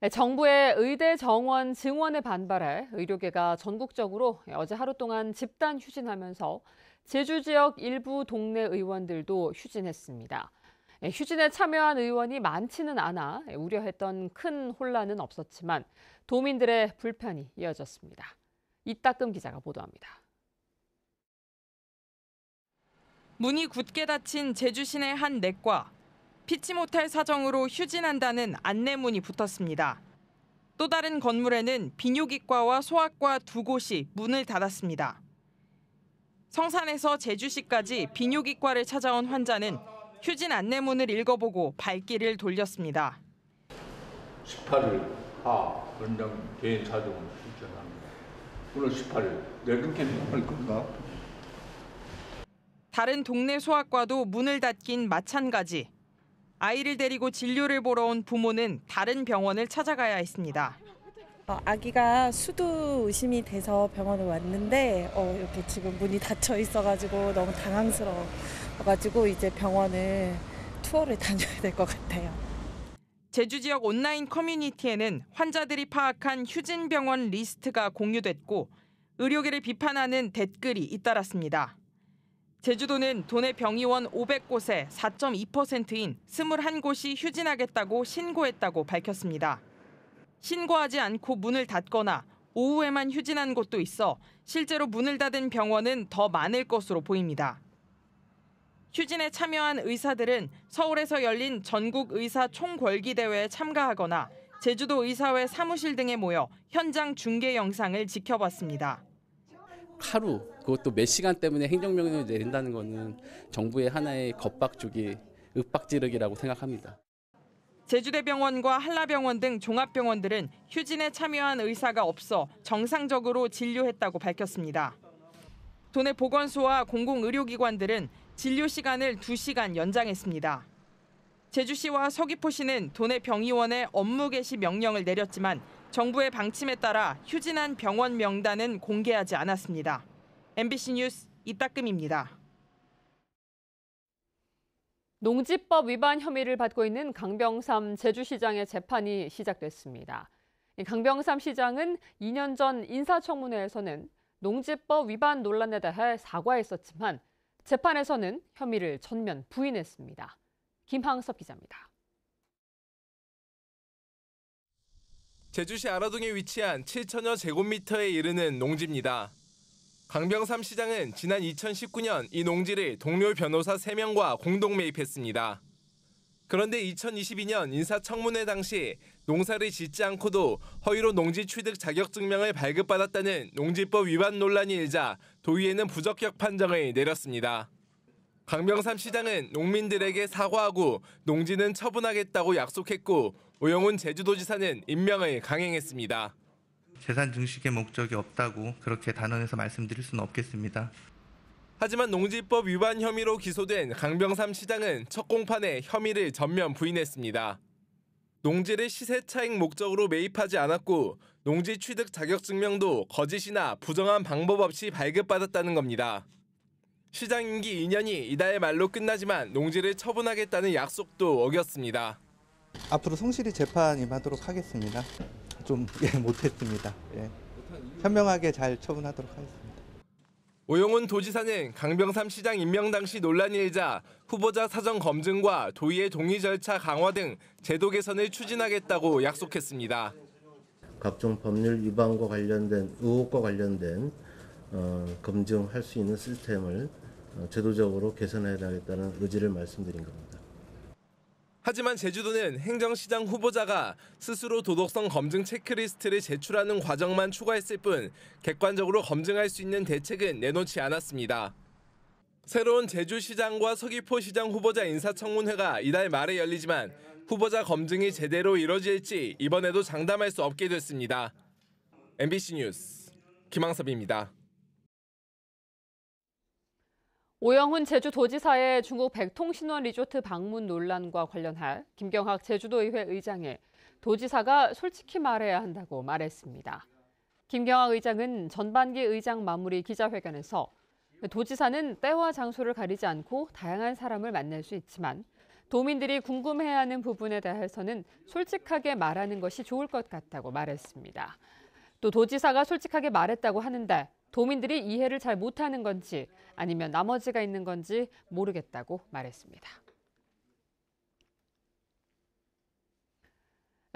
네, 정부의 의대 정원 증원에 반발해 의료계가 전국적으로 어제 하루 동안 집단 휴진하면서 제주 지역 일부 동네 의원들도 휴진했습니다. 네, 휴진에 참여한 의원이 많지는 않아 우려했던 큰 혼란은 없었지만 도민들의 불편이 이어졌습니다. 이따금 기자가 보도합니다. 문이 굳게 닫힌 제주 시내 한 내과. 피치 못할 사정으로 휴진한다는 안내문이 붙었습니다. 또 다른 건물에는 비뇨기과와 소아과 두 곳이 문을 닫았습니다. 성산에서 제주시까지 비뇨기과를 찾아온 환자는 휴진 안내문을 읽어보고 발길을 돌렸습니다. 18일 하 원장 개인 사정을 휴진합니다. 오늘 18일 내일 할 건가? 다른 동네 소아과도 문을 닫긴 마찬가지. 아이를 데리고 진료를 보러 온 부모는 다른 병원을 찾아가야 했습니다. 어, 아기가 수두 의심이 돼서 병원에 왔는데 어, 이렇게 지금 문이 닫혀 있어가지고 너무 당황스러워가지고 이제 병원을 투어를 다녀야 될 것 같아요. 제주 지역 온라인 커뮤니티에는 환자들이 파악한 휴진 병원 리스트가 공유됐고 의료계를 비판하는 댓글이 잇따랐습니다. 제주도는 도내 병의원 500곳에 4.2%인 21곳이 휴진하겠다고 신고했다고 밝혔습니다. 신고하지 않고 문을 닫거나 오후에만 휴진한 곳도 있어 실제로 문을 닫은 병원은 더 많을 것으로 보입니다. 휴진에 참여한 의사들은 서울에서 열린 전국 의사 총궐기 대회에 참가하거나 제주도 의사회 사무실 등에 모여 현장 중계 영상을 지켜봤습니다. 하루 그것도 몇 시간 때문에 행정명령을 내린다는 것은 정부의 하나의 겁박주기, 윽박지르기라고 생각합니다. 제주대병원과 한라병원 등 종합병원들은 휴진에 참여한 의사가 없어 정상적으로 진료했다고 밝혔습니다. 도내 보건소와 공공의료기관들은 진료 시간을 2시간 연장했습니다. 제주시와 서귀포시는 도내 병의원에 업무 개시 명령을 내렸지만 정부의 방침에 따라 휴진한 병원 명단은 공개하지 않았습니다. MBC 뉴스 이따금입니다. 농지법 위반 혐의를 받고 있는 강병삼 제주시장의 재판이 시작됐습니다. 강병삼 시장은 2년 전 인사청문회에서는 농지법 위반 논란에 대해 사과했었지만 재판에서는 혐의를 전면 부인했습니다. 김항섭 기자입니다. 제주시 아라동에 위치한 7천여 제곱미터에 이르는 농지입니다. 강병삼 시장은 지난 2019년 이 농지를 동료 변호사 3명과 공동 매입했습니다. 그런데 2022년 인사청문회 당시 농사를 짓지 않고도 허위로 농지 취득 자격증명을 발급받았다는 농지법 위반 논란이 일자 도의회는 부적격 판정을 내렸습니다. 강병삼 시장은 농민들에게 사과하고 농지는 처분하겠다고 약속했고 오영훈 제주도지사는 임명을 강행했습니다. 재산 증식의 목적이 없다고 그렇게 단언해서 말씀드릴 수는 없겠습니다. 하지만 농지법 위반 혐의로 기소된 강병삼 시장은 첫 공판에 혐의를 전면 부인했습니다. 농지를 시세 차익 목적으로 매입하지 않았고 농지 취득 자격증명도 거짓이나 부정한 방법 없이 발급받았다는 겁니다. 시장 임기 2년이 이달 말로 끝나지만 농지를 처분하겠다는 약속도 어겼습니다. 앞으로 성실히 재판 임하도록 하겠습니다. 좀 예, 못했습니다. 예. 현명하게 잘 처분하도록 하겠습니다. 오영훈 도지사는 강병삼 시장 임명 당시 논란이 일자 후보자 사전 검증과 도의의 동의 절차 강화 등 제도 개선을 추진하겠다고 약속했습니다. 각종 법률 위반과 관련된 의혹과 관련된 어, 검증할 수 있는 시스템을 어, 제도적으로 개선해야 되겠다는 의지를 말씀드린 겁니다. 하지만 제주도는 행정시장 후보자가 스스로 도덕성 검증 체크리스트를 제출하는 과정만 추가했을 뿐 객관적으로 검증할 수 있는 대책은 내놓지 않았습니다. 새로운 제주시장과 서귀포시장 후보자 인사청문회가 이달 말에 열리지만 후보자 검증이 제대로 이뤄질지 이번에도 장담할 수 없게 됐습니다. MBC 뉴스 김항섭입니다. 오영훈 제주도지사의 중국 백통신원 리조트 방문 논란과 관련해 김경학 제주도의회 의장에 도지사가 솔직히 말해야 한다고 말했습니다. 김경학 의장은 전반기 의장 마무리 기자회견에서 도지사는 때와 장소를 가리지 않고 다양한 사람을 만날 수 있지만 도민들이 궁금해하는 부분에 대해서는 솔직하게 말하는 것이 좋을 것 같다고 말했습니다. 또 도지사가 솔직하게 말했다고 하는데 도민들이 이해를 잘 못하는 건지 아니면 나머지가 있는 건지 모르겠다고 말했습니다.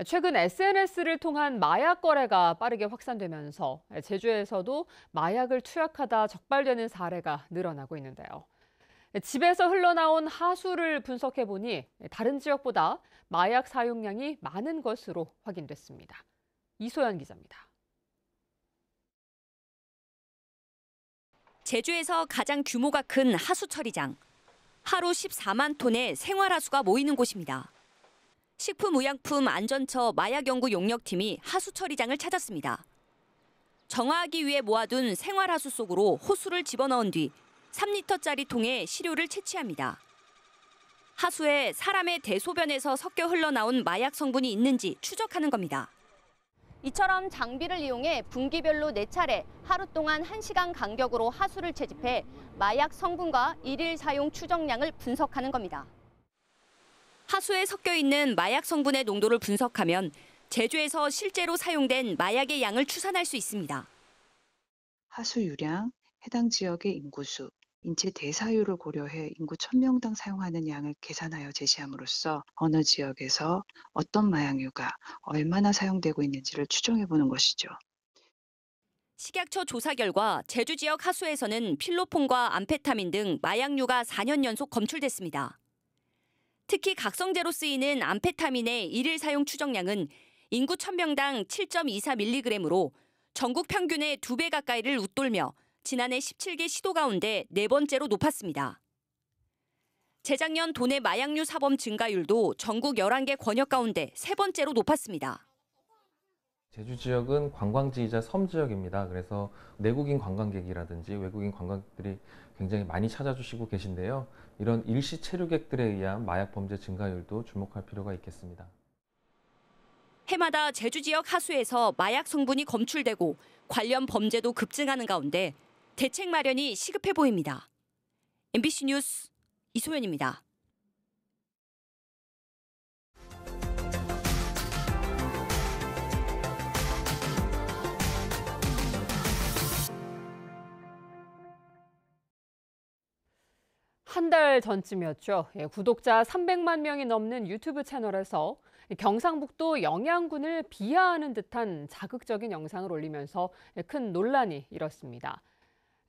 최근 SNS를 통한 마약 거래가 빠르게 확산되면서 제주에서도 마약을 투약하다 적발되는 사례가 늘어나고 있는데요. 집에서 흘러나온 하수를 분석해 보니 다른 지역보다 마약 사용량이 많은 것으로 확인됐습니다. 이소연 기자입니다. 제주에서 가장 규모가 큰 하수 처리장. 하루 14만 톤의 생활하수가 모이는 곳입니다. 식품의약품 안전처 마약연구 용역팀이 하수 처리장을 찾았습니다. 정화하기 위해 모아둔 생활하수 속으로 호수를 집어넣은 뒤 3리터짜리 통에 시료를 채취합니다. 하수에 사람의 대소변에서 섞여 흘러나온 마약 성분이 있는지 추적하는 겁니다. 이처럼 장비를 이용해 분기별로 4차례 하루 동안 1시간 간격으로 하수를 채집해 마약 성분과 일일 사용 추정량을 분석하는 겁니다. 하수에 섞여 있는 마약 성분의 농도를 분석하면 제주에서 실제로 사용된 마약의 양을 추산할 수 있습니다. 하수 유량, 해당 지역의 인구수, 인체 대사율을 고려해 인구 1000명당 사용하는 양을 계산하여 제시함으로써 어느 지역에서 어떤 마약류가 얼마나 사용되고 있는지를 추정해 보는 것이죠. 식약처 조사 결과 제주 지역 하수에서는 필로폰과 암페타민 등 마약류가 4년 연속 검출됐습니다. 특히 각성제로 쓰이는 암페타민의 일일 사용 추정량은 인구 1000명당 7.24mg으로 전국 평균의 2배 가까이를 웃돌며 지난해 17개 시도 가운데 네 번째로 높았습니다. 재작년 도내 마약류 사범 증가율도 전국 11개 권역 가운데 세 번째로 높았습니다. 제주 지역은 관광지이자 섬 지역입니다. 그래서 내국인 관광객이라든지 외국인 관광객들이 굉장히 많이 찾아주시고 계신데요. 이런 일시 체류객들에 의한 마약 범죄 증가율도 주목할 필요가 있겠습니다. 해마다 제주 지역 하수에서 마약 성분이 검출되고 관련 범죄도 급증하는 가운데 대책 마련이 시급해 보입니다. MBC 뉴스 이소연입니다. 한 달 전쯤이었죠. 예, 구독자 300만 명이 넘는 유튜브 채널에서 경상북도 영양군을 비하하는 듯한 자극적인 영상을 올리면서 큰 논란이 일었습니다.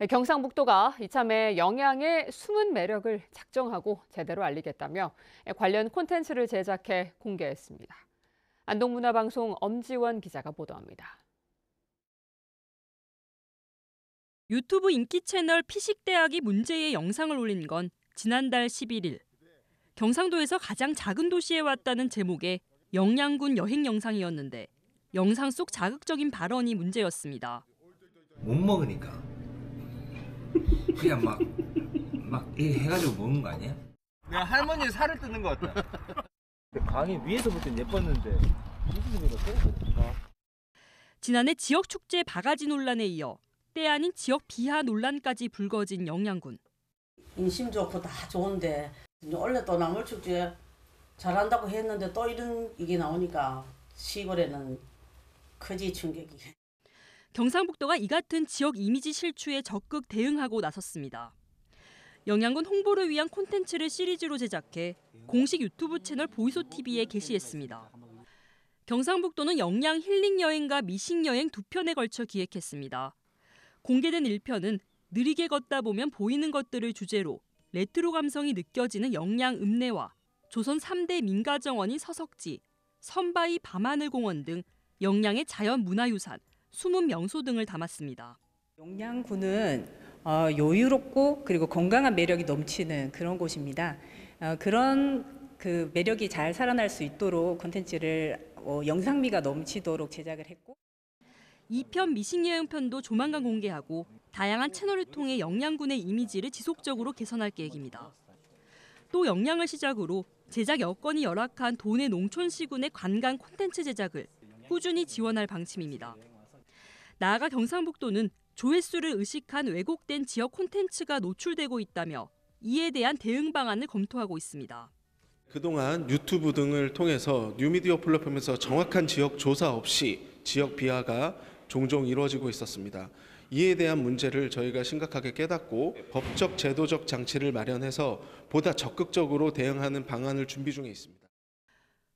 예, 경상북도가 이참에 영양의 숨은 매력을 작정하고 제대로 알리겠다며 예, 관련 콘텐츠를 제작해 공개했습니다. 안동문화방송 엄지원 기자가 보도합니다. 유튜브 인기 채널 피식대학이 문제의 영상을 올린 건 지난달 11일. 경상도에서 가장 작은 도시에 왔다는 제목의 영양군 여행 영상이었는데 영상 속 자극적인 발언이 문제였습니다. 못 먹으니까 그냥 막막 해가지고 먹는 거 아니야? 내가 할머니의 살을 뜯는 것 같다. 강이 위에서 볼 땐 예뻤는데 무슨 소리가 지난해 지역 축제 바가지 논란에 이어 때 아닌 지역 비하 논란까지 불거진 영양군. 인심 좋고 다 좋은데 원래 또 나물 축제 잘한다고 했는데 또 이런 이게 나오니까 시골에는 크지 충격이. 경상북도가 이 같은 지역 이미지 실추에 적극 대응하고 나섰습니다. 영양군 홍보를 위한 콘텐츠를 시리즈로 제작해 공식 유튜브 채널 보이소 TV에 게시했습니다. 경상북도는 영양 힐링 여행과 미식 여행 두 편에 걸쳐 기획했습니다. 공개된 1편은 느리게 걷다 보면 보이는 것들을 주제로 레트로 감성이 느껴지는 영양 읍내와 조선 3대 민가 정원인 서석지, 선바위 밤하늘공원 등 영양의 자연 문화유산, 숨은 명소 등을 담았습니다. 영양군은 어, 여유롭고 그리고 건강한 매력이 넘치는 그런 곳입니다. 어, 그런 그 매력이 잘 살아날 수 있도록 콘텐츠를 어, 영상미가 넘치도록 제작을 했고 2편 미식여행편도 조만간 공개하고 다양한 채널을 통해 영양군의 이미지를 지속적으로 개선할 계획입니다. 또 영양을 시작으로 제작 여건이 열악한 도내 농촌 시군의 관광 콘텐츠 제작을 꾸준히 지원할 방침입니다. 나아가 경상북도는 조회수를 의식한 왜곡된 지역 콘텐츠가 노출되고 있다며 이에 대한 대응 방안을 검토하고 있습니다. 그동안 유튜브 등을 통해서 뉴미디어 플랫폼에서 정확한 지역 조사 없이 지역 비하가 종종 이루어지고 있었습니다. 이에 대한 문제를 저희가 심각하게 깨닫고 법적 제도적 장치를 마련해서 보다 적극적으로 대응하는 방안을 준비 중에 있습니다.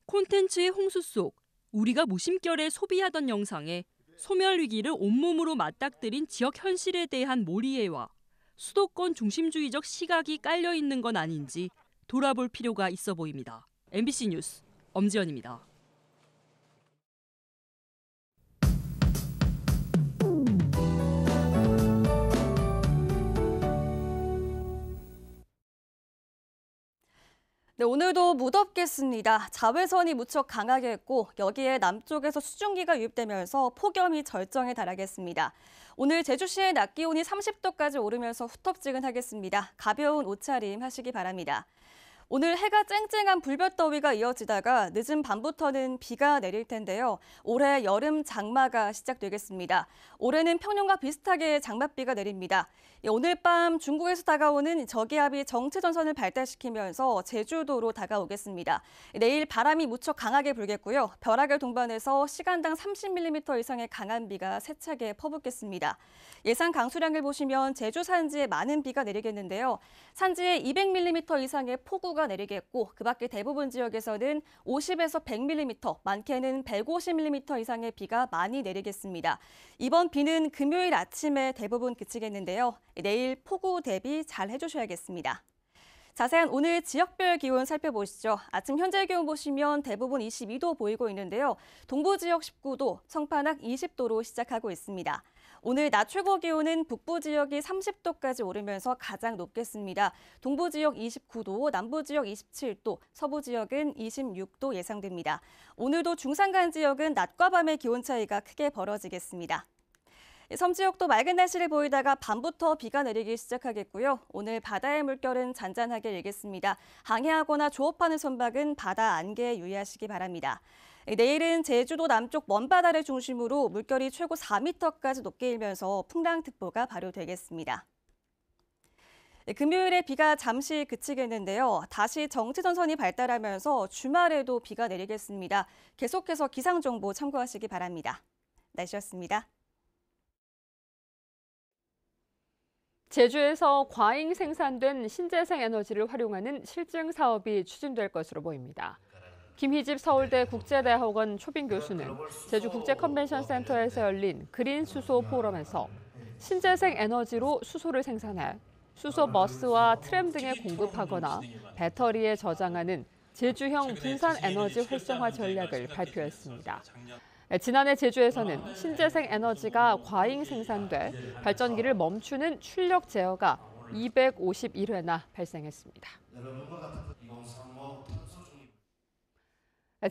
콘텐츠의 홍수 속 우리가 무심결에 소비하던 영상에 소멸 위기를 온몸으로 맞닥뜨린 지역 현실에 대한 몰이해와 수도권 중심주의적 시각이 깔려 있는 건 아닌지 돌아볼 필요가 있어 보입니다. MBC 뉴스 엄지연입니다. 네, 오늘도 무덥겠습니다. 자외선이 무척 강하게 했고 여기에 남쪽에서 수증기가 유입되면서 폭염이 절정에 달하겠습니다. 오늘 제주시의 낮 기온이 30도까지 오르면서 후텁지근하겠습니다. 가벼운 옷차림 하시기 바랍니다. 오늘 해가 쨍쨍한 불볕더위가 이어지다가 늦은 밤부터는 비가 내릴 텐데요. 올해 여름 장마가 시작되겠습니다. 올해는 평년과 비슷하게 장맛비가 내립니다. 예, 오늘 밤 중국에서 다가오는 저기압이 정체전선을 발달시키면서 제주도로 다가오겠습니다. 내일 바람이 무척 강하게 불겠고요. 벼락을 동반해서 시간당 30mm 이상의 강한 비가 세차게 퍼붓겠습니다. 예상 강수량을 보시면 제주 산지에 많은 비가 내리겠는데요. 산지에 200mm 이상의 폭우가 내리겠고 그 밖에 대부분 지역에서는 50에서 100mm, 많게는 150mm 이상의 비가 많이 내리겠습니다. 이번 비는 금요일 아침에 대부분 그치겠는데요. 내일 폭우 대비 잘 해주셔야겠습니다. 자세한 오늘 지역별 기온 살펴보시죠. 아침 현재 기온 보시면 대부분 22도 보이고 있는데요. 동부 지역 19도, 청파낙 20도로 시작하고 있습니다. 오늘 낮 최고 기온은 북부 지역이 30도까지 오르면서 가장 높겠습니다. 동부 지역 29도, 남부 지역 27도, 서부 지역은 26도 예상됩니다. 오늘도 중산간 지역은 낮과 밤의 기온 차이가 크게 벌어지겠습니다. 섬 지역도 맑은 날씨를 보이다가 밤부터 비가 내리기 시작하겠고요. 오늘 바다의 물결은 잔잔하게 일겠습니다. 항해하거나 조업하는 선박은 바다 안개에 유의하시기 바랍니다. 내일은 제주도 남쪽 먼바다를 중심으로 물결이 최고 4m까지 높게 일면서 풍랑특보가 발효되겠습니다. 금요일에 비가 잠시 그치겠는데요. 다시 정체전선이 발달하면서 주말에도 비가 내리겠습니다. 계속해서 기상정보 참고하시기 바랍니다. 날씨였습니다. 제주에서 과잉 생산된 신재생 에너지를 활용하는 실증 사업이 추진될 것으로 보입니다. 김희집 서울대 국제대학원 초빙 교수는 제주 국제 컨벤션 센터에서 열린 그린 수소 포럼에서 신재생 에너지로 수소를 생산해 수소 버스와 트램 등에 공급하거나 배터리에 저장하는 제주형 분산 에너지 활성화 전략을 발표했습니다. 지난해 제주에서는 신재생 에너지가 과잉 생산돼 발전기를 멈추는 출력 제어가 251회나 발생했습니다.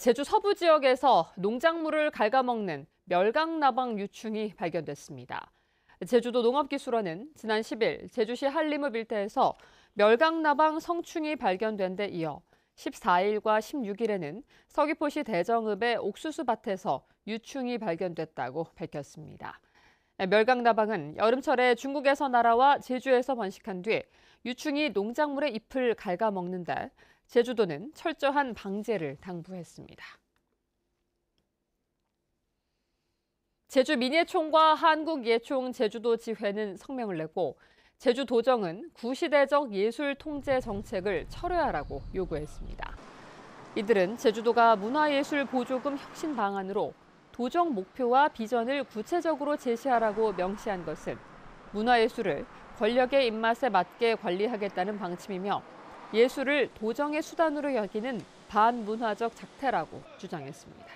제주 서부 지역에서 농작물을 갉아먹는 멸강나방 유충이 발견됐습니다. 제주도 농업기술원은 지난 10일 제주시 한림읍 일대에서 멸강나방 성충이 발견된 데 이어 14일과 16일에는 서귀포시 대정읍의 옥수수 밭에서 유충이 발견됐다고 밝혔습니다. 멸강나방은 여름철에 중국에서 날아와 제주에서 번식한 뒤 유충이 농작물의 잎을 갉아먹는데 제주도는 철저한 방제를 당부했습니다. 제주 민예총과 한국예총 제주도 지회는 성명을 내고 제주도정은 구시대적 예술 통제 정책을 철회하라고 요구했습니다. 이들은 제주도가 문화예술 보조금 혁신 방안으로 도정 목표와 비전을 구체적으로 제시하라고 명시한 것은 문화예술을 권력의 입맛에 맞게 관리하겠다는 방침이며 예술을 도정의 수단으로 여기는 반문화적 작태라고 주장했습니다.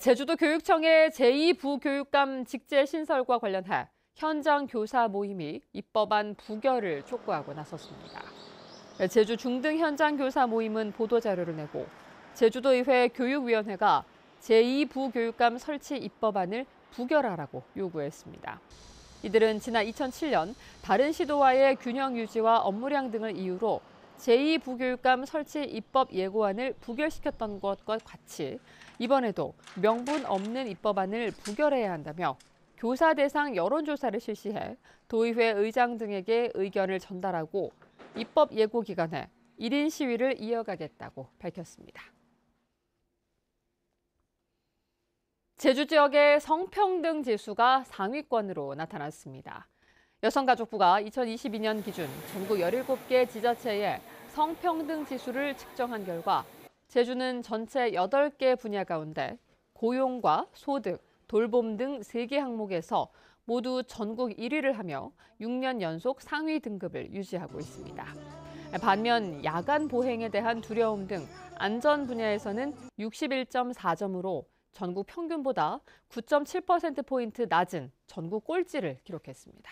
제주도 교육청의 제2부교육감 직제 신설과 관련해 현장 교사 모임이 입법안 부결을 촉구하고 나섰습니다. 제주 중등 현장 교사 모임은 보도자료를 내고 제주도의회 교육위원회가 제2부교육감 설치 입법안을 부결하라고 요구했습니다. 이들은 지난 2007년 다른 시도와의 균형 유지와 업무량 등을 이유로 제2부교육감 설치 입법 예고안을 부결시켰던 것과 같이 이번에도 명분 없는 입법안을 부결해야 한다며 교사 대상 여론조사를 실시해 도의회 의장 등에게 의견을 전달하고 입법 예고 기간에 1인 시위를 이어가겠다고 밝혔습니다. 제주 지역의 성평등 지수가 상위권으로 나타났습니다. 여성가족부가 2022년 기준 전국 17개 지자체의 성평등 지수를 측정한 결과 제주는 전체 8개 분야 가운데 고용과 소득, 돌봄 등 3개 항목에서 모두 전국 1위를 하며 6년 연속 상위 등급을 유지하고 있습니다. 반면 야간 보행에 대한 두려움 등 안전 분야에서는 61.4점으로 전국 평균보다 9.7%포인트 낮은 전국 꼴찌를 기록했습니다.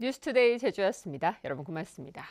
뉴스투데이 제주였습니다. 여러분 고맙습니다.